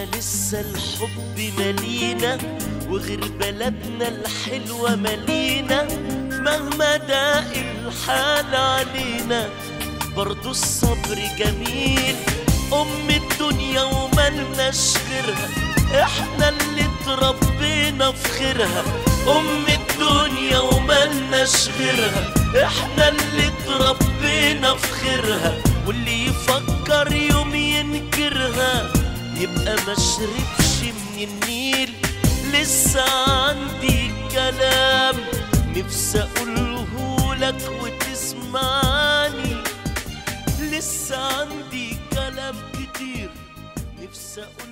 إحنا لسه الحب مالينا وغير بلدنا الحلوة مالينا مهما ضاق الحال علينا برضو الصبر جميل. أم الدنيا وملناش غيرها إحنا اللي اتربينا في خيرها. أم الدنيا وملناش غيرها إحنا اللي اتربينا في خيرها. واللي يفكر يبقى ما شربش من النيل. لسه عندي كلام نفسي أقوله لك وتسمعني. لسه عندي كلام كتير نفسي أقوله